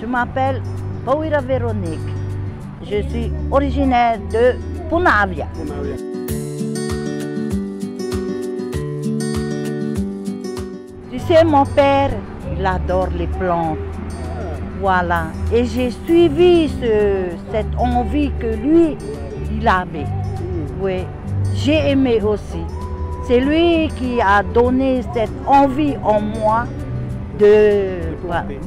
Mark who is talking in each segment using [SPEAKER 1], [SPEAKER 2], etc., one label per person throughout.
[SPEAKER 1] Je m'appelle Bouira Véronique. Je suis originaire de Punavia. Tu sais, mon père, il adore les plantes. Voilà. Et j'ai suivi cette envie que lui, il avait. Oui. J'ai aimé aussi. C'est lui qui a donné cette envie en moi de,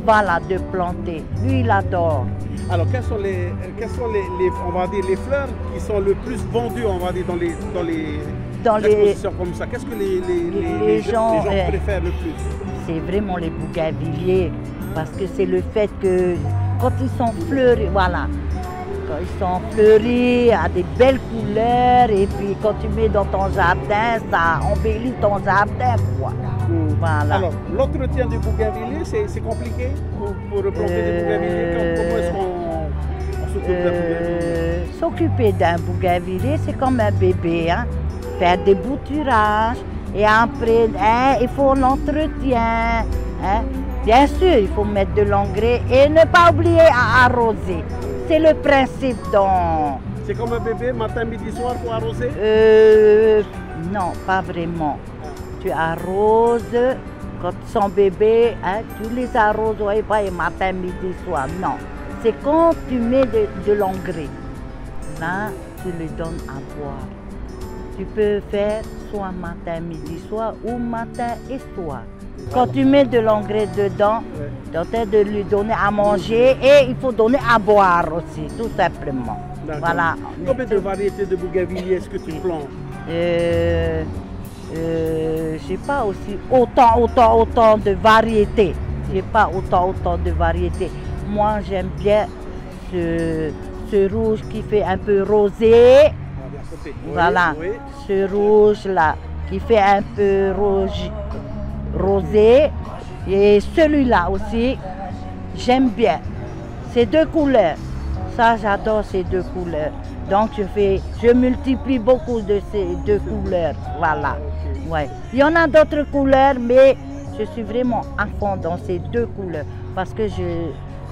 [SPEAKER 1] voilà, de planter. Lui, il adore.
[SPEAKER 2] Alors, quelles sont, les, quelles sont les, on va dire, les fleurs qui sont le plus vendues, on va dire, dans les, dans les dans expositions comme ça? Qu'est-ce que les, les, gens, euh, préfèrent le plus?
[SPEAKER 1] C'est vraiment les bougainvilliers, parce que c'est le fait que quand ils sont fleuris, voilà, ils sont fleuris, à des belles couleurs, et puis quand tu mets dans ton jardin, ça embellit ton jardin, quoi. Voilà.
[SPEAKER 2] Alors, l'entretien du bougainvillier, c'est compliqué pour, pour planter des bougainvilliers Comment est-ce qu'on s'occupe d'un
[SPEAKER 1] euh, S'occuper d'un bougainvillier, c'est comme un bébé. Hein? Faire des bouturages, et après, hein, il faut l'entretien. Hein? Bien sûr, il faut mettre de l'engrais et ne pas oublier à arroser. C'est le principe dans...
[SPEAKER 2] C'est comme un bébé, matin, midi, soir, pour arroser?
[SPEAKER 1] Euh, Non, pas vraiment tu arroses quand son bébé, hein, tu les arroses pas matin, midi, soir. Non, c'est quand tu mets de, l'engrais. Là, tu lui donnes à boire. Tu peux faire soit matin, midi, soir ou matin et soir. Quand tu mets de l'engrais dedans, tu as de lui donner à manger et il faut donner à boire aussi, tout simplement. Voilà.
[SPEAKER 2] Combien de variétés de bougainvilliers est-ce que tu plantes?
[SPEAKER 1] Euh, euh, j'ai pas aussi autant, autant, autant de variétés. J'ai pas autant, autant de variétés. Moi, j'aime bien ce, ce, rouge qui fait un peu rosé. voilà, ce rouge-là qui fait un peu rouge, rosé. Et celui-là aussi, j'aime bien. Ces deux couleurs. Ça, j'adore ces deux couleurs. Donc, je, fais, je multiplie beaucoup de ces deux couleurs. Voilà. Ouais. Il y en a d'autres couleurs, mais je suis vraiment à fond dans ces deux couleurs parce que je,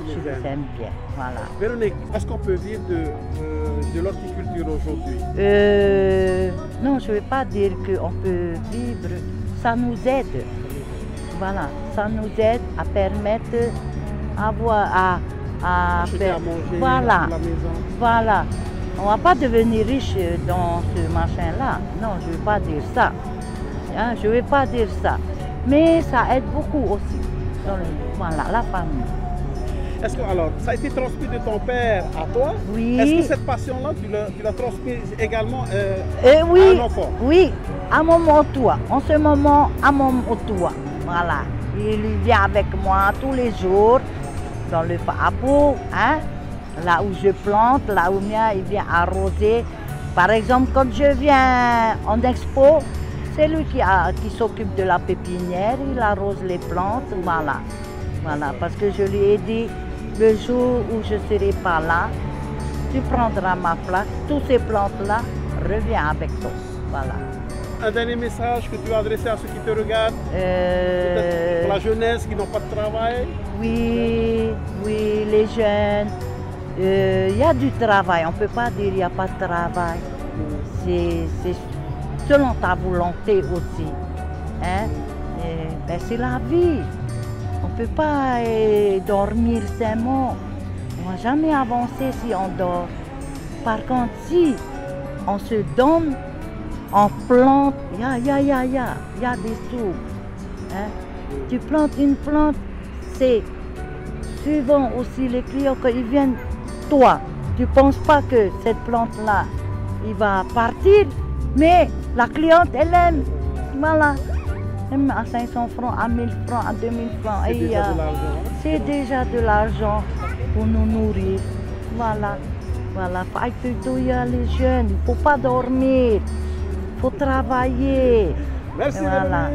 [SPEAKER 1] je les aime bien. Voilà.
[SPEAKER 2] Véronique, est-ce qu'on peut vivre de, euh, de l'horticulture aujourd'hui?
[SPEAKER 1] Euh, Non, je ne vais pas dire qu'on peut vivre. Ça nous aide. Voilà, ça nous aide à permettre avoir à, à,
[SPEAKER 2] faire, manger voilà, à la maison.
[SPEAKER 1] Voilà. On ne va pas devenir riche dans ce machin-là. Non, je ne veux pas dire ça. Hein, je ne vais pas dire ça. Mais ça aide beaucoup aussi dans voilà, la famille.
[SPEAKER 2] Est-ce que alors ça a été transmis de ton père à toi?
[SPEAKER 1] Oui.
[SPEAKER 2] Est-ce que cette passion-là, tu l'as transmise également euh,
[SPEAKER 1] euh, oui,
[SPEAKER 2] à un enfant?
[SPEAKER 1] Oui, à mon toit. En ce moment, à mon toit. Voilà. Il vient avec moi tous les jours dans le fabo, hein, là où je plante, là où il vient arroser. Par exemple, quand je viens en expo, c'est lui qui, qui s'occupe de la pépinière, il arrose les plantes, voilà. Voilà, parce que je lui ai dit, le jour où je ne serai pas là, tu prendras ma place, toutes ces plantes-là, reviens avec toi. Voilà.
[SPEAKER 2] Un dernier message que tu as adressé à ceux qui te regardent?
[SPEAKER 1] Euh...
[SPEAKER 2] Pour la jeunesse qui n'ont pas de travail?
[SPEAKER 1] Oui, oui, les jeunes. Euh, il y a du travail, on ne peut pas dire qu'il n'y a pas de travail. C'est selon ta volonté aussi. Hein? Ben, c'est la vie. On ne peut pas eh, dormir seulement. On ne va jamais avancer si on dort. Par contre, si on se donne, on plante, il y a, y, a, y, a, y, a, y a des sous. Hein? Tu plantes une plante, c'est suivant aussi les clients quand ils viennent, toi, tu ne penses pas que cette plante-là, il va partir, mais la cliente, elle aime. Voilà. Même à 500 francs, à 1000 francs, à 2000 francs.
[SPEAKER 2] C'est
[SPEAKER 1] déjà, déjà de l'argent pour nous nourrir. Voilà. Voilà. Il y a les jeunes. Il ne faut pas dormir. Il faut travailler.
[SPEAKER 2] Merci. Voilà.